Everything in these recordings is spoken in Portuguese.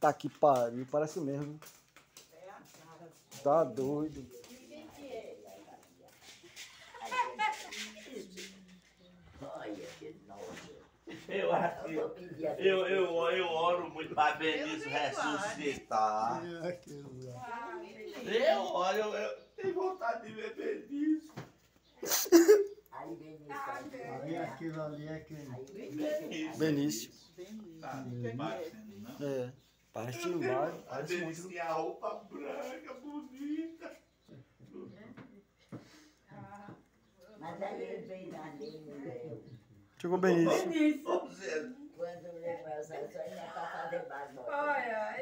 Tá que pariu, parece mesmo. Tá doido. Eu acho que eu, eu, eu oro muito para Benício ressuscitar. Eu oro, eu, eu tenho vontade de ver Benício. Aí aquilo ali é quem? Benício. Tá batendo, não? É. Parece um bar. A Parece Benício muito. tem a roupa branca, bonita. Mas aí ele vem na linha, Chegou Benício. Ô, Zé, quando leva as ações, não é para fazer bagunça. Olha,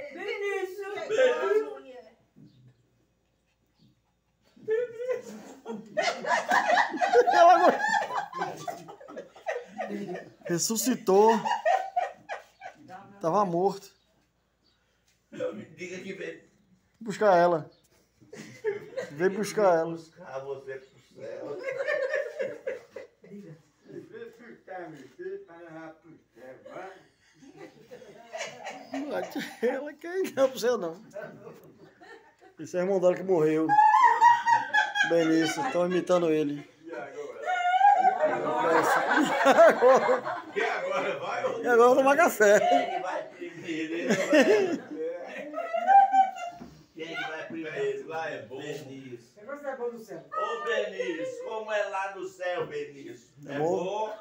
Ela Ressuscitou. Tava morto. eu me diga que vem Buscar ela. Vem buscar ela. buscar você pro céu. Ela quer ir não pro céu, não. Esse é o irmão dela que morreu. Benício, estão imitando ele. Agora, E agora vai e agora eu vou tomar café. Quem é que vai primeiro? Quem é que Esse lá é bom. Benício. Negócio é bom do céu. Ô Benício, como é lá no céu, Benício? É É bom? bom?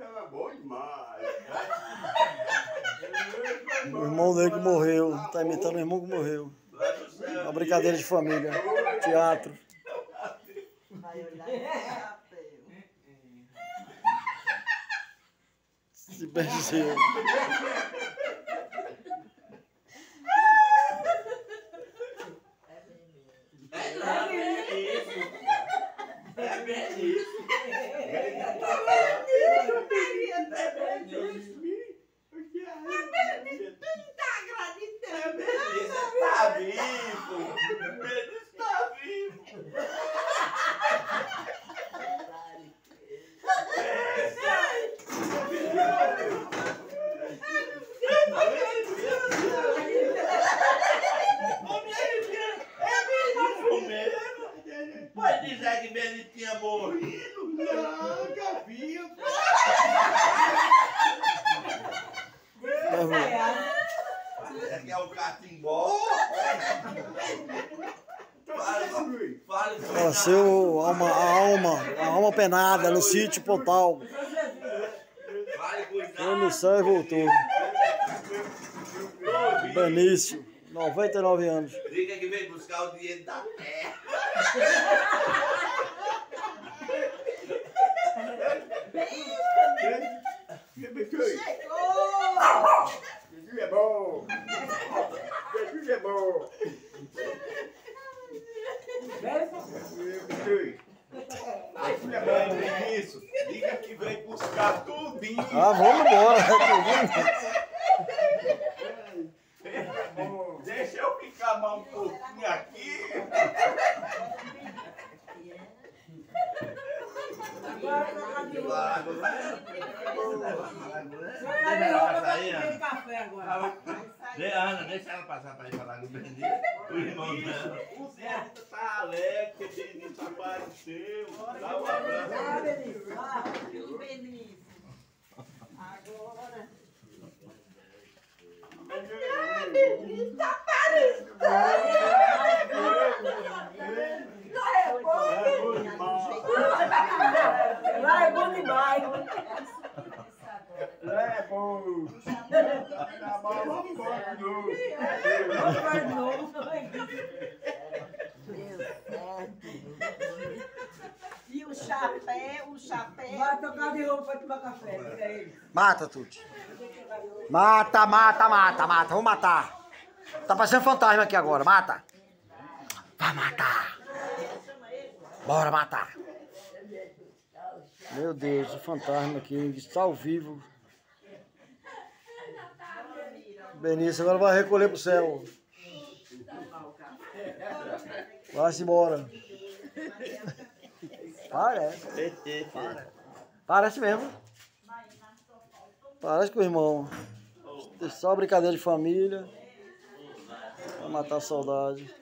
Ela é bom demais. O irmão dele que morreu. Tá imitando o irmão que morreu. Lá no céu. Uma brincadeira de família. Teatro. Vai olhar. Se benzeu. É Benício. É Benício. É Benício. Tá vivo. Benício tá vivo. Pode dizer que Benício tinha morrido? Não, já vi. É que é o catimbó. Fala, Nasceu alma, a alma, a alma penada no sítio Pontal. Cuidado. no céu e voltou. Benício, 99 anos. Diga que vem buscar o dinheiro da terra. Jesus é bom. Jesus é bom. Jesus é bom. Isso. Diga que vem buscar tudinho. Ah, vamos embora. É bom. Deixa eu ficar mais um pouquinho aqui. Agora pra beber café agora. Dê, Ana, deixa ela passar pra ir falar com o Benício. O irmão dela. O Zé tá alegre, que o Benito apareceu. Dá um Ah, abraço. Benício. Ah, o Benício. Agora. É bom demais. Lá é bom demais. É bom. Tá bom, vamos embora de novo. Vamos para de novo. E o chapéu, o chapéu. Vai trocar de roupa para tomar café. Ele. Mata, Tuti. Mata, mata, mata, mata. Vamos matar. Tá parecendo fantasma aqui agora. Mata. Vai matar. Bora matar. Meu Deus, o fantasma aqui. Está ao vivo. Benício agora vai recolher pro céu. Vai-se embora. Parece. Parece mesmo. Parece com o irmão. Só brincadeira de família. Pra matar a saudade.